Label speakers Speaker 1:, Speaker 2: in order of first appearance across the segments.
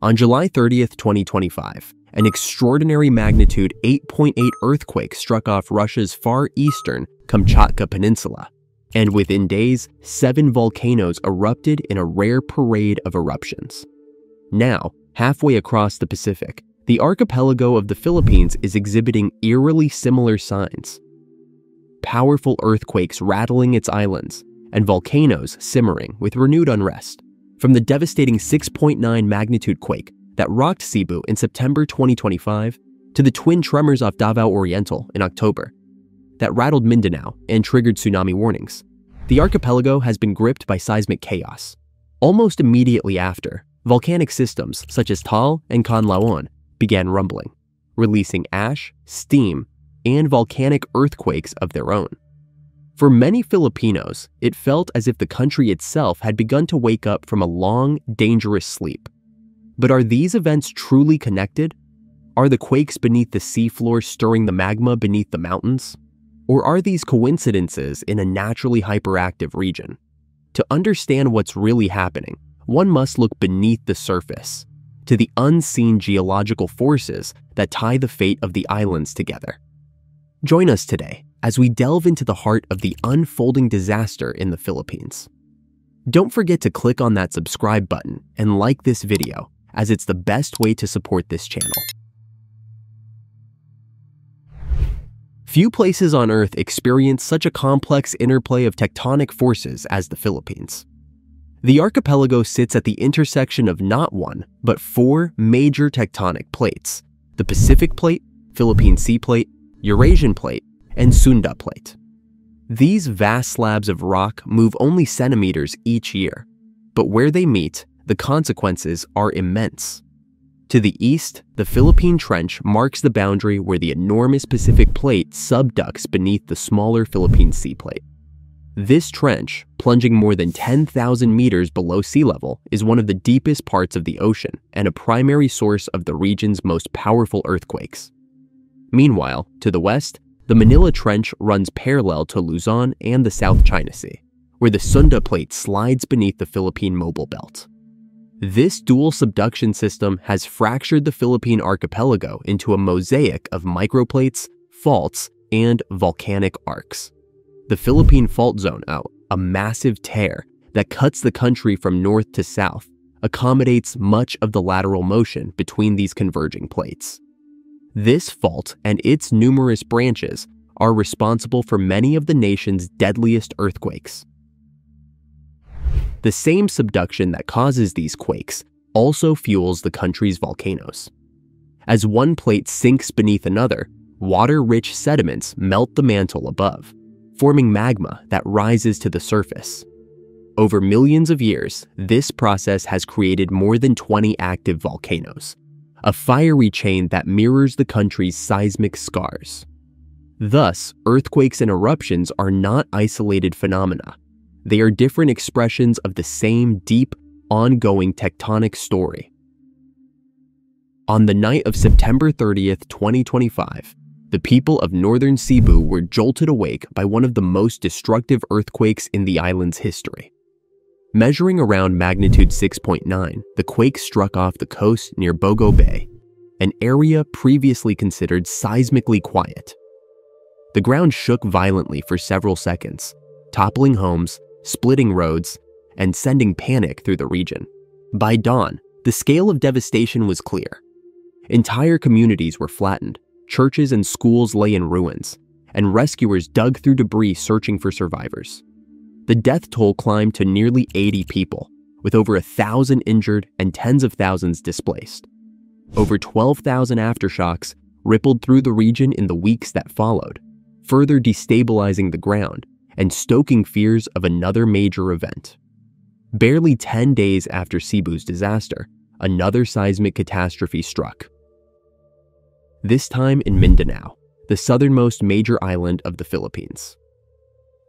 Speaker 1: On July 30th, 2025, an extraordinary magnitude 8.8 earthquake struck off Russia's far eastern Kamchatka Peninsula, and within days, seven volcanoes erupted in a rare parade of eruptions. Now, halfway across the Pacific, the archipelago of the Philippines is exhibiting eerily similar signs. Powerful earthquakes rattling its islands, and volcanoes simmering with renewed unrest. From the devastating 6.9 magnitude quake that rocked Cebu in September 2025 to the twin tremors off Davao Oriental in October that rattled Mindanao and triggered tsunami warnings, the archipelago has been gripped by seismic chaos. Almost immediately after, volcanic systems such as Taal and Kanlaon began rumbling, releasing ash, steam, and volcanic earthquakes of their own. For many Filipinos, it felt as if the country itself had begun to wake up from a long, dangerous sleep. But are these events truly connected? Are the quakes beneath the seafloor stirring the magma beneath the mountains? Or are these coincidences in a naturally hyperactive region? To understand what's really happening, one must look beneath the surface, to the unseen geological forces that tie the fate of the islands together. Join us today as we delve into the heart of the unfolding disaster in the Philippines. Don't forget to click on that subscribe button and like this video, as it's the best way to support this channel. Few places on Earth experience such a complex interplay of tectonic forces as the Philippines. The archipelago sits at the intersection of not one, but four major tectonic plates the Pacific Plate, Philippine Sea Plate, Eurasian Plate, and Sunda Plate. These vast slabs of rock move only centimeters each year, but where they meet, the consequences are immense. To the east, the Philippine Trench marks the boundary where the enormous Pacific Plate subducts beneath the smaller Philippine Sea Plate. This trench, plunging more than 10,000 meters below sea level, is one of the deepest parts of the ocean and a primary source of the region's most powerful earthquakes. Meanwhile, to the west, the Manila Trench runs parallel to Luzon and the South China Sea, where the Sunda Plate slides beneath the Philippine Mobile Belt. This dual subduction system has fractured the Philippine archipelago into a mosaic of microplates, faults, and volcanic arcs. The Philippine Fault Zone out, a massive tear that cuts the country from north to south, accommodates much of the lateral motion between these converging plates. This fault and its numerous branches are responsible for many of the nation's deadliest earthquakes. The same subduction that causes these quakes also fuels the country's volcanoes. As one plate sinks beneath another, water rich sediments melt the mantle above, forming magma that rises to the surface. Over millions of years, this process has created more than 20 active volcanoes, a fiery chain that mirrors the country's seismic scars. Thus, earthquakes and eruptions are not isolated phenomena. They are different expressions of the same deep, ongoing tectonic story. On the night of September 30th, 2025, the people of northern Cebu were jolted awake by one of the most destructive earthquakes in the island's history. Measuring around magnitude 6.9, the quake struck off the coast near Bogo Bay, an area previously considered seismically quiet. The ground shook violently for several seconds, toppling homes, splitting roads, and sending panic through the region. By dawn, the scale of devastation was clear. Entire communities were flattened, churches and schools lay in ruins, and rescuers dug through debris searching for survivors the death toll climbed to nearly 80 people, with over a thousand injured and tens of thousands displaced. Over 12,000 aftershocks rippled through the region in the weeks that followed, further destabilizing the ground and stoking fears of another major event. Barely 10 days after Cebu's disaster, another seismic catastrophe struck. This time in Mindanao, the southernmost major island of the Philippines.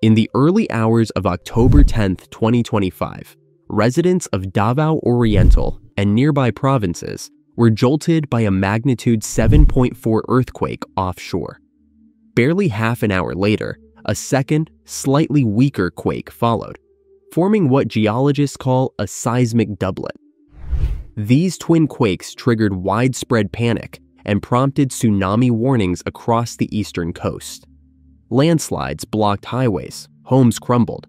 Speaker 1: In the early hours of October 10, 2025, residents of Davao Oriental and nearby provinces were jolted by a magnitude 7.4 earthquake offshore. Barely half an hour later, a second, slightly weaker quake followed, forming what geologists call a seismic doublet. These twin quakes triggered widespread panic and prompted tsunami warnings across the eastern coast. Landslides blocked highways, homes crumbled,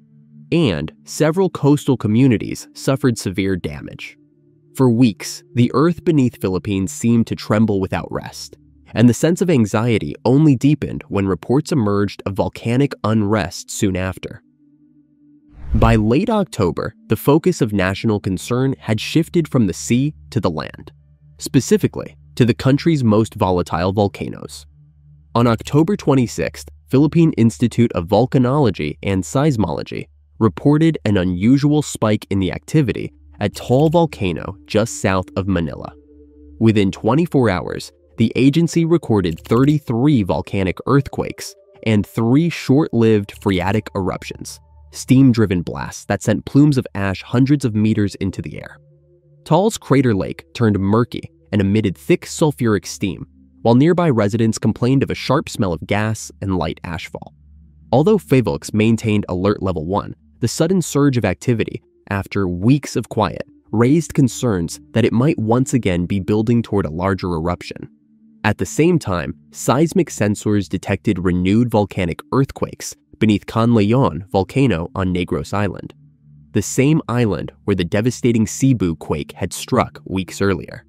Speaker 1: and several coastal communities suffered severe damage. For weeks, the earth beneath Philippines seemed to tremble without rest, and the sense of anxiety only deepened when reports emerged of volcanic unrest soon after. By late October, the focus of national concern had shifted from the sea to the land, specifically to the country's most volatile volcanoes. On October 26th, Philippine Institute of Volcanology and Seismology reported an unusual spike in the activity at Taal Volcano just south of Manila. Within 24 hours, the agency recorded 33 volcanic earthquakes and three short lived phreatic eruptions, steam driven blasts that sent plumes of ash hundreds of meters into the air. Taal's crater lake turned murky and emitted thick sulfuric steam, while nearby residents complained of a sharp smell of gas and light ashfall. Although Phivolcs maintained alert level 1, the sudden surge of activity, after weeks of quiet, raised concerns that it might once again be building toward a larger eruption. At the same time, seismic sensors detected renewed volcanic earthquakes beneath Kanlaon volcano on Negros Island, the same island where the devastating Cebu quake had struck weeks earlier.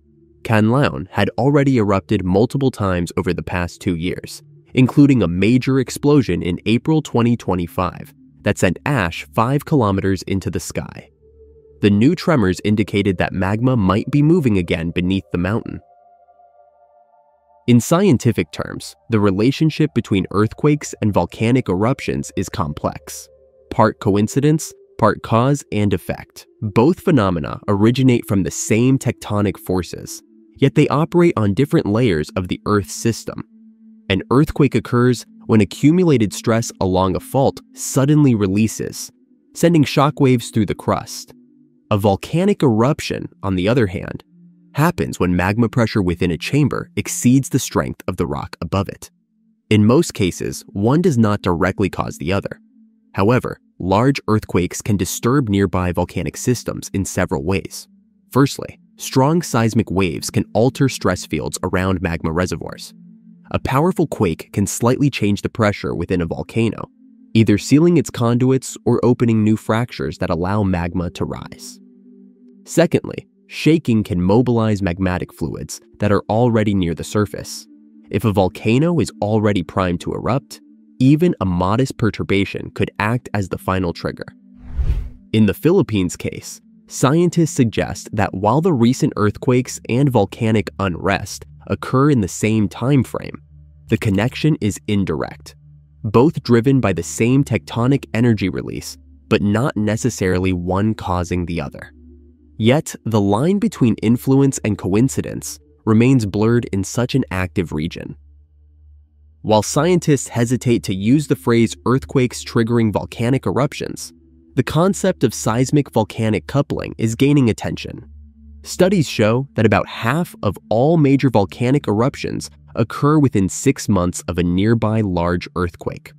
Speaker 1: Kanlaon had already erupted multiple times over the past two years, including a major explosion in April 2025 that sent ash 5 kilometers into the sky. The new tremors indicated that magma might be moving again beneath the mountain. In scientific terms, the relationship between earthquakes and volcanic eruptions is complex. Part coincidence, part cause and effect. Both phenomena originate from the same tectonic forces, yet they operate on different layers of the Earth's system. An earthquake occurs when accumulated stress along a fault suddenly releases, sending shockwaves through the crust. A volcanic eruption, on the other hand, happens when magma pressure within a chamber exceeds the strength of the rock above it. In most cases, one does not directly cause the other. However, large earthquakes can disturb nearby volcanic systems in several ways. Firstly, strong seismic waves can alter stress fields around magma reservoirs. A powerful quake can slightly change the pressure within a volcano, either sealing its conduits or opening new fractures that allow magma to rise. Secondly, shaking can mobilize magmatic fluids that are already near the surface. If a volcano is already primed to erupt, even a modest perturbation could act as the final trigger. In the Philippines case, Scientists suggest that while the recent earthquakes and volcanic unrest occur in the same time frame, the connection is indirect, both driven by the same tectonic energy release, but not necessarily one causing the other. Yet, the line between influence and coincidence remains blurred in such an active region. While scientists hesitate to use the phrase earthquakes triggering volcanic eruptions, the concept of seismic volcanic coupling is gaining attention. Studies show that about half of all major volcanic eruptions occur within six months of a nearby large earthquake.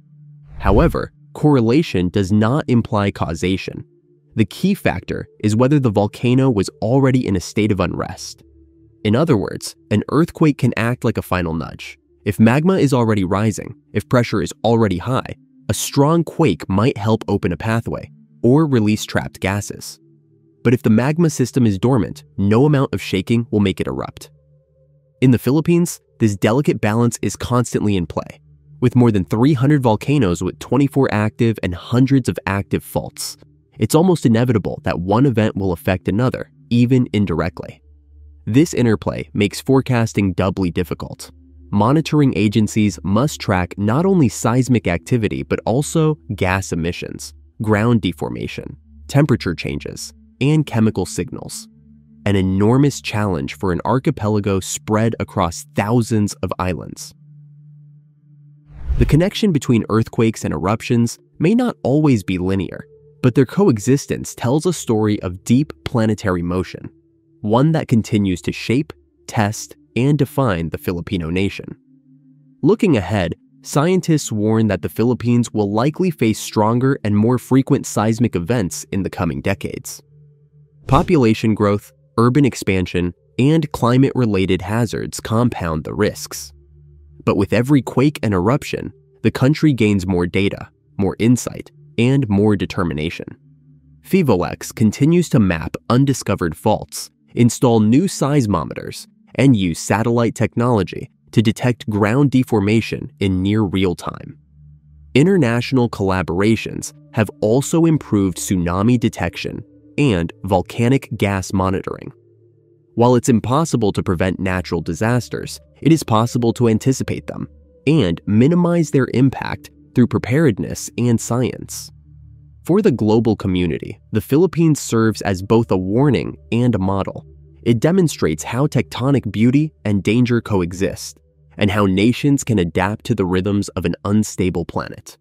Speaker 1: However, correlation does not imply causation. The key factor is whether the volcano was already in a state of unrest. In other words, an earthquake can act like a final nudge. If magma is already rising, if pressure is already high, a strong quake might help open a pathway, or release trapped gases. But if the magma system is dormant, no amount of shaking will make it erupt. In the Philippines, this delicate balance is constantly in play, with more than 300 volcanoes with 24 active and hundreds of active faults. It's almost inevitable that one event will affect another, even indirectly. This interplay makes forecasting doubly difficult. Monitoring agencies must track not only seismic activity but also gas emissions, ground deformation, temperature changes, and chemical signals. An enormous challenge for an archipelago spread across thousands of islands. The connection between earthquakes and eruptions may not always be linear, but their coexistence tells a story of deep planetary motion, one that continues to shape, test, and define the Filipino nation. Looking ahead, scientists warn that the Philippines will likely face stronger and more frequent seismic events in the coming decades. Population growth, urban expansion, and climate related hazards compound the risks. But with every quake and eruption, the country gains more data, more insight, and more determination. Phivolcs continues to map undiscovered faults, install new seismometers, and use satellite technology to detect ground deformation in near real time. International collaborations have also improved tsunami detection and volcanic gas monitoring. While it's impossible to prevent natural disasters, it is possible to anticipate them and minimize their impact through preparedness and science. For the global community, the Philippines serves as both a warning and a model. It demonstrates how tectonic beauty and danger coexist, and how nations can adapt to the rhythms of an unstable planet.